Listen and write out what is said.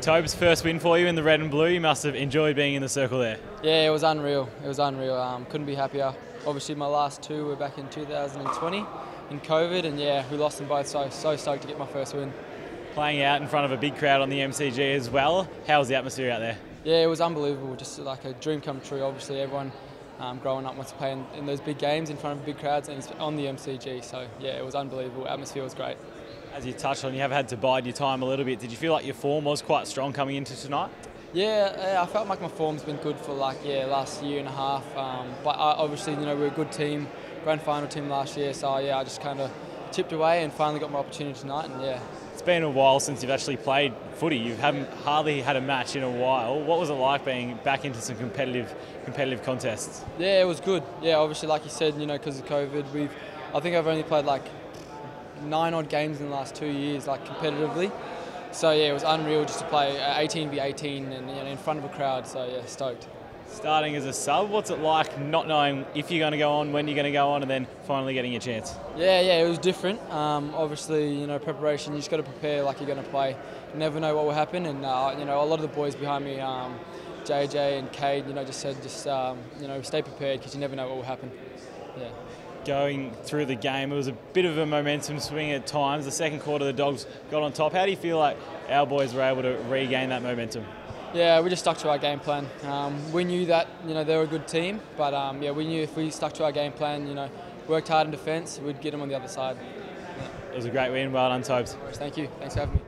Tobes, first win for you in the red and blue. You must have enjoyed being in the circle there. Yeah, it was unreal. It was unreal. Um, couldn't be happier. Obviously, my last two were back in 2020 in COVID, and yeah, we lost them both. So so stoked to get my first win. Playing out in front of a big crowd on the MCG as well. How was the atmosphere out there? Yeah, it was unbelievable. Just like a dream come true. Obviously, everyone um, growing up wants to play in, in, those big games in front of big crowds, and it's on the MCG. So yeah, it was unbelievable. Atmosphere was great. As you touched on, you have had to bide your time a little bit. Did you feel like your form was quite strong coming into tonight? Yeah, yeah I felt like my form's been good for like yeah last year and a half. Um, but I, obviously, you know, we're a good team, grand final team last year. So yeah, I just kind of chipped away and finally got my opportunity tonight. And yeah, it's been a while since you've actually played footy. You haven't hardly had a match in a while. What was it like being back into some competitive competitive contests? Yeah, it was good. Yeah, obviously, like you said, you know, because of COVID, we've I think I've only played like nine odd games in the last two years, like competitively. So yeah, it was unreal just to play 18 v 18 and you know, in front of a crowd. So yeah, stoked. Starting as a sub, what's it like not knowing if you're going to go on, when you're going to go on, and then finally getting your chance? Yeah, yeah, it was different. Um, obviously, you know, preparation. You just got to prepare like you're going to play. You never know what will happen, and uh, you know, a lot of the boys behind me, um, JJ and Kade, you know, just said just um, you know, stay prepared because you never know what will happen. Yeah going through the game. It was a bit of a momentum swing at times. The second quarter, the Dogs got on top. How do you feel like our boys were able to regain that momentum? Yeah, we just stuck to our game plan. Um, we knew that you know they were a good team, but um, yeah, we knew if we stuck to our game plan, you know, worked hard in defence, we'd get them on the other side. Yeah. It was a great win. Well done, Tobes. Thank you. Thanks for having me.